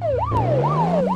Woo!